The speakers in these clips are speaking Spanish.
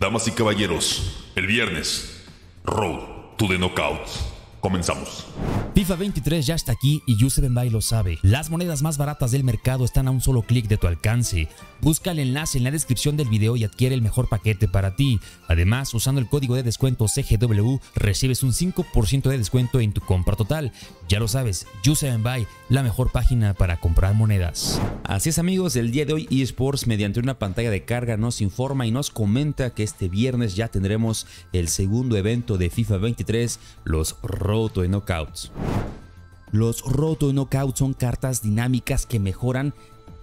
Damas y caballeros, el viernes, Road to the Knockout. Comenzamos. FIFA 23 ya está aquí y Buy lo sabe. Las monedas más baratas del mercado están a un solo clic de tu alcance. Busca el enlace en la descripción del video y adquiere el mejor paquete para ti. Además, usando el código de descuento CGW, recibes un 5% de descuento en tu compra total. Ya lo sabes, Buy, la mejor página para comprar monedas. Así es amigos, el día de hoy eSports mediante una pantalla de carga nos informa y nos comenta que este viernes ya tendremos el segundo evento de FIFA 23, los Roto de Knockouts. Los Roto Knockouts son cartas dinámicas que mejoran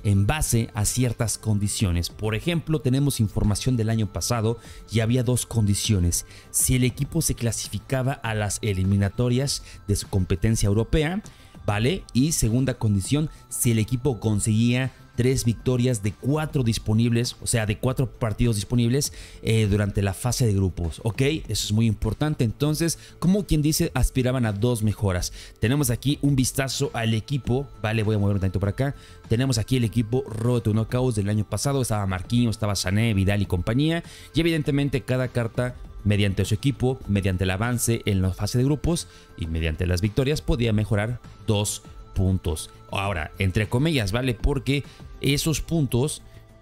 en base a ciertas condiciones. Por ejemplo, tenemos información del año pasado y había dos condiciones. Si el equipo se clasificaba a las eliminatorias de su competencia europea, ¿vale? Y segunda condición, si el equipo conseguía tres victorias de cuatro disponibles, o sea, de cuatro partidos disponibles eh, durante la fase de grupos, ¿ok? Eso es muy importante. Entonces, como quien dice, aspiraban a dos mejoras. Tenemos aquí un vistazo al equipo, ¿vale? Voy a mover un tanto para acá. Tenemos aquí el equipo Roto Knockouts del año pasado. Estaba Marquinhos, estaba Sané, Vidal y compañía. Y evidentemente cada carta mediante su equipo, mediante el avance en la fase de grupos y mediante las victorias podía mejorar dos puntos. Ahora, entre comillas, ¿vale? Porque esos puntos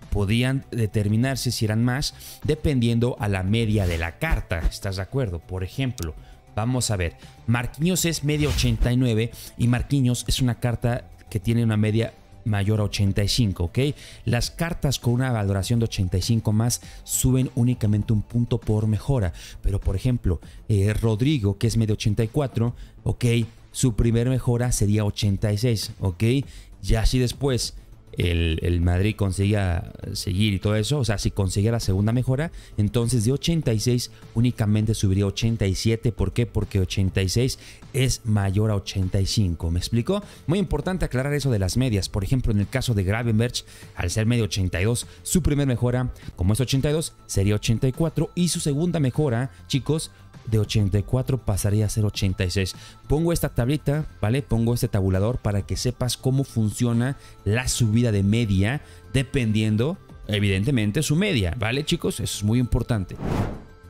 podían determinarse si eran más dependiendo a la media de la carta. ¿Estás de acuerdo? Por ejemplo, vamos a ver. Marquinhos es media 89 y Marquinhos es una carta que tiene una media mayor a 85, ¿ok? Las cartas con una valoración de 85 más suben únicamente un punto por mejora. Pero por ejemplo, eh, Rodrigo, que es medio 84, ¿ok? su primer mejora sería 86, ¿ok? Ya así después el, Madrid conseguía seguir y todo eso, o sea, si conseguía la segunda mejora, entonces de 86 únicamente subiría 87. ¿Por qué? Porque 86 es mayor a 85. ¿Me explico? Muy importante aclarar eso de las medias. Por ejemplo, en el caso de Gravenberch, al ser medio 82, su primer mejora, como es 82, sería 84 y su segunda mejora, chicos, de 84 pasaría a ser 86. Pongo esta tablita, ¿vale? Pongo este tabulador para que sepas cómo funciona la subida de media dependiendo, evidentemente, su media, ¿vale chicos? Eso es muy importante.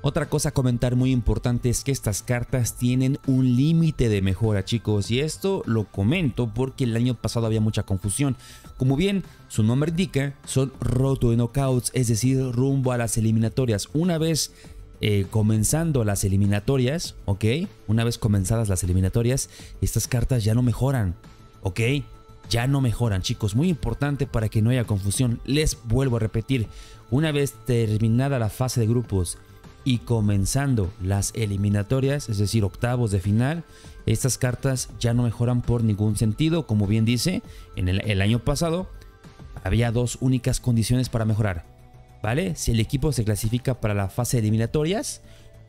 Otra cosa a comentar muy importante es que estas cartas tienen un límite de mejora chicos y esto lo comento porque el año pasado había mucha confusión. Como bien su nombre indica, son roto de knockouts, es decir, rumbo a las eliminatorias. Una vez eh, comenzando las eliminatorias, ¿ok? Una vez comenzadas las eliminatorias, estas cartas ya no mejoran, ¿ok? Ya no mejoran, chicos. Muy importante para que no haya confusión. Les vuelvo a repetir, una vez terminada la fase de grupos y comenzando las eliminatorias, es decir, octavos de final, estas cartas ya no mejoran por ningún sentido. Como bien dice, en el año pasado había dos únicas condiciones para mejorar ¿vale? Si el equipo se clasifica para la fase de eliminatorias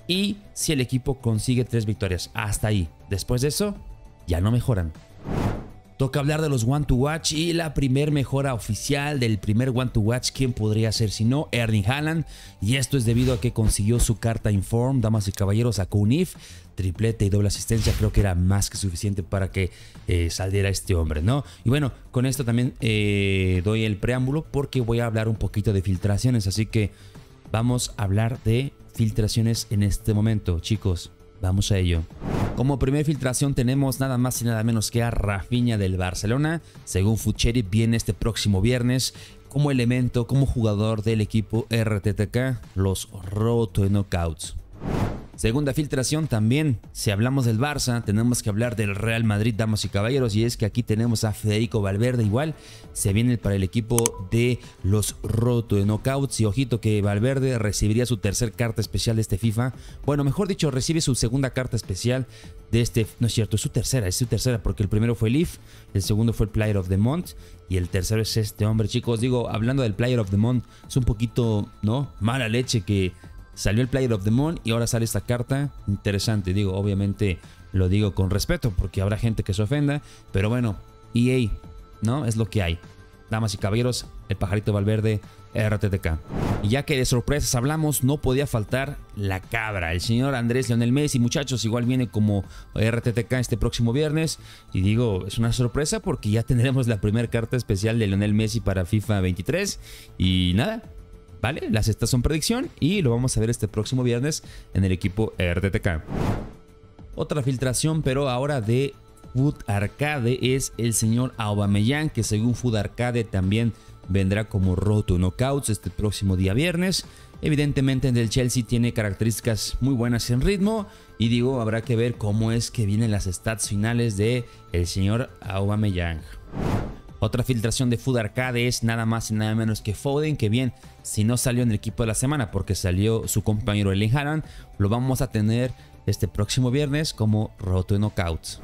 y si el equipo consigue tres victorias. Hasta ahí. Después de eso, ya no mejoran. Toca hablar de los One to Watch y la primer mejora oficial del primer One to Watch. ¿Quién podría ser si no? Erling Haaland. Y esto es debido a que consiguió su carta Inform, damas y caballeros, a Kunif. Triplete y doble asistencia. Creo que era más que suficiente para que eh, saliera este hombre, ¿no? Y bueno, con esto también eh, doy el preámbulo porque voy a hablar un poquito de filtraciones. Así que vamos a hablar de filtraciones en este momento, chicos. Vamos a ello. Como primer filtración tenemos nada más y nada menos que a Rafinha del Barcelona. Según Fucheri viene este próximo viernes como elemento, como jugador del equipo RTTK, los Roto Knockouts. Segunda filtración también, si hablamos del Barça, tenemos que hablar del Real Madrid, damas y caballeros, y es que aquí tenemos a Federico Valverde igual, se viene para el equipo de los Roto de Knockouts, y ojito que Valverde recibiría su tercer carta especial de este FIFA, bueno, mejor dicho, recibe su segunda carta especial de este, no es cierto, es su tercera, es su tercera, porque el primero fue Leaf, el segundo fue el Player of the Month, y el tercero es este hombre, chicos, digo, hablando del Player of the Month, es un poquito, ¿no? Mala leche que Salió el Player of the Moon y ahora sale esta carta. Interesante, digo, obviamente lo digo con respeto porque habrá gente que se ofenda, pero bueno, EA, ¿no? Es lo que hay. Damas y caballeros, el pajarito Valverde, RTTK. Y ya que de sorpresas hablamos, no podía faltar la cabra. El señor Andrés Leonel Messi, muchachos, igual viene como RTTK este próximo viernes. Y digo, es una sorpresa porque ya tendremos la primera carta especial de Leonel Messi para FIFA 23. Y nada, ¿vale? Las estas son predicción y lo vamos a ver este próximo viernes en el equipo RTTK. Otra filtración, pero ahora de Food Arcade es el señor Aubameyang, que según Food Arcade también vendrá como Roto Knockouts este próximo día viernes. Evidentemente el Chelsea tiene características muy buenas en ritmo y digo, habrá que ver cómo es que vienen las stats finales de el señor Aubameyang. Otra filtración de Food Arcade es nada más y nada menos que Foden, que bien, si no salió en el equipo de la semana porque salió su compañero Ellen Haran, lo vamos a tener este próximo viernes como Roto Knockouts.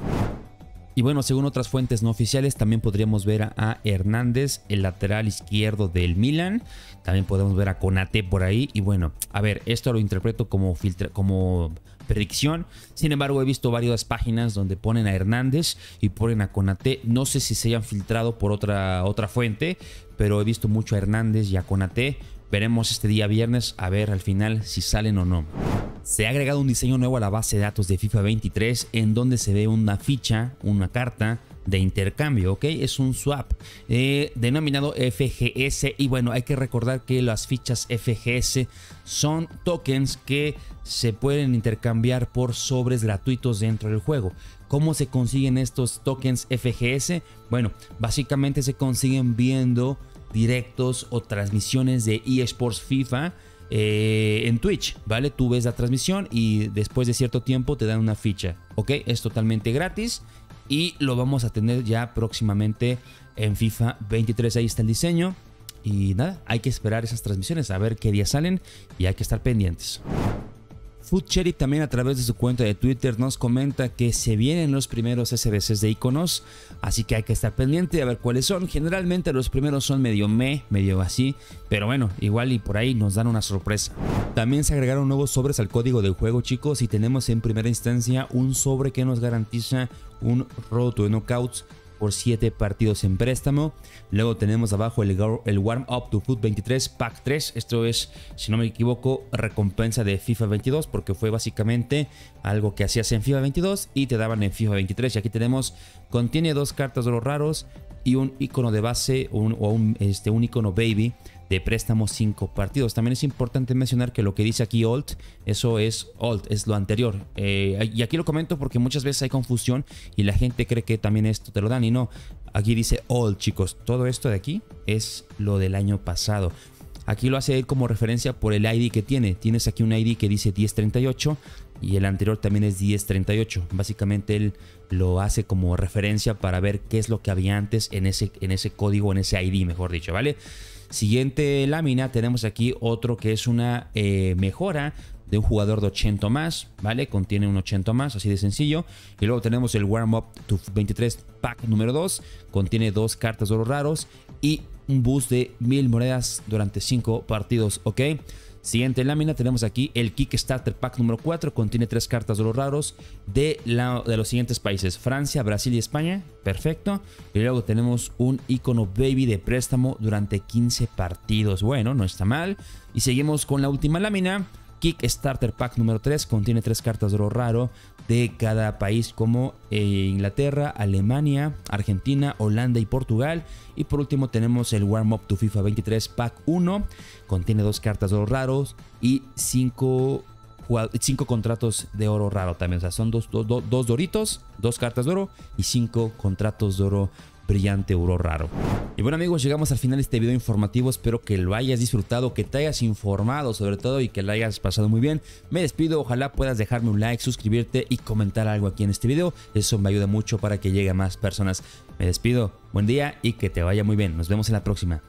Y bueno, según otras fuentes no oficiales, también podríamos ver a, Hernández, el lateral izquierdo del Milan. También podemos ver a Conate por ahí. Y bueno, a ver, esto lo interpreto como, como predicción. Sin embargo, he visto varias páginas donde ponen a Hernández y ponen a Conate. No sé si se hayan filtrado por otra, otra fuente, pero he visto mucho a Hernández y a Conate. Veremos este día viernes a ver al final si salen o no. Se ha agregado un diseño nuevo a la base de datos de FIFA 23 en donde se ve una ficha, una carta de intercambio, ¿ok? Es un swap eh, denominado FGS y bueno, hay que recordar que las fichas FGS son tokens que se pueden intercambiar por sobres gratuitos dentro del juego. ¿Cómo se consiguen estos tokens FGS? Bueno, básicamente se consiguen viendo directos o transmisiones de eSports FIFA eh, en Twitch, ¿vale? Tú ves la transmisión y después de cierto tiempo te dan una ficha, ¿ok? Es totalmente gratis y lo vamos a tener ya próximamente en FIFA 23. Ahí está el diseño. Y nada, hay que esperar esas transmisiones a ver qué día salen y hay que estar pendientes. Food Cherry también a través de su cuenta de Twitter nos comenta que se vienen los primeros SBCs de iconos, así que hay que estar pendiente a ver cuáles son. Generalmente los primeros son medio me, medio así, pero bueno, igual y por ahí nos dan una sorpresa. También se agregaron nuevos sobres al código del juego, chicos, y tenemos en primera instancia un sobre que nos garantiza un roto de knockouts por 7 partidos en préstamo. Luego tenemos abajo el, Warm Up to Foot 23 Pack 3. Esto es, si no me equivoco, recompensa de FIFA 22 porque fue básicamente algo que hacías en FIFA 22 y te daban en FIFA 23. Y aquí tenemos, contiene dos cartas de los raros y un icono de base o este, un icono baby de préstamo 5 partidos. También es importante mencionar que lo que dice aquí Alt, eso es Alt, es lo anterior. Eh, y aquí lo comento porque muchas veces hay confusión y la gente cree que también esto te lo dan y no. Aquí dice Alt, chicos. Todo esto de aquí es lo del año pasado. Aquí lo hace él como referencia por el ID que tiene. Tienes aquí un ID que dice 1038 y el anterior también es 1038. Básicamente él lo hace como referencia para ver qué es lo que había antes en ese, en ese código, en ese ID, mejor dicho, ¿vale? Siguiente lámina, tenemos aquí otro que es una eh, mejora de un jugador de 80 más, ¿vale? Contiene un 80 más, así de sencillo. Y luego tenemos el Warm Up to 23 Pack número 2, contiene dos cartas de oro raros y un boost de 1000 monedas durante 5 partidos, ¿ok? Siguiente lámina tenemos aquí el Kickstarter Pack número 4, contiene tres cartas de los raros de, de los siguientes países, Francia, Brasil y España, perfecto. Y luego tenemos un icono baby de préstamo durante 15 partidos, bueno, no está mal. Y seguimos con la última lámina, Kickstarter Pack número 3 contiene tres cartas de oro raro de cada país como eh, Inglaterra, Alemania, Argentina, Holanda y Portugal. Y por último tenemos el Warm Up to FIFA 23 Pack 1. Contiene dos cartas de oro raros y cinco, cinco contratos de oro raro también. O sea, son dos, dos doritos, dos cartas de oro y cinco contratos de oro brillante oro raro. Y bueno amigos, llegamos al final de este video informativo, espero que lo hayas disfrutado, que te hayas informado sobre todo y que lo hayas pasado muy bien. Me despido, ojalá puedas dejarme un like, suscribirte y comentar algo aquí en este video, eso me ayuda mucho para que llegue a más personas. Me despido, buen día y que te vaya muy bien, nos vemos en la próxima.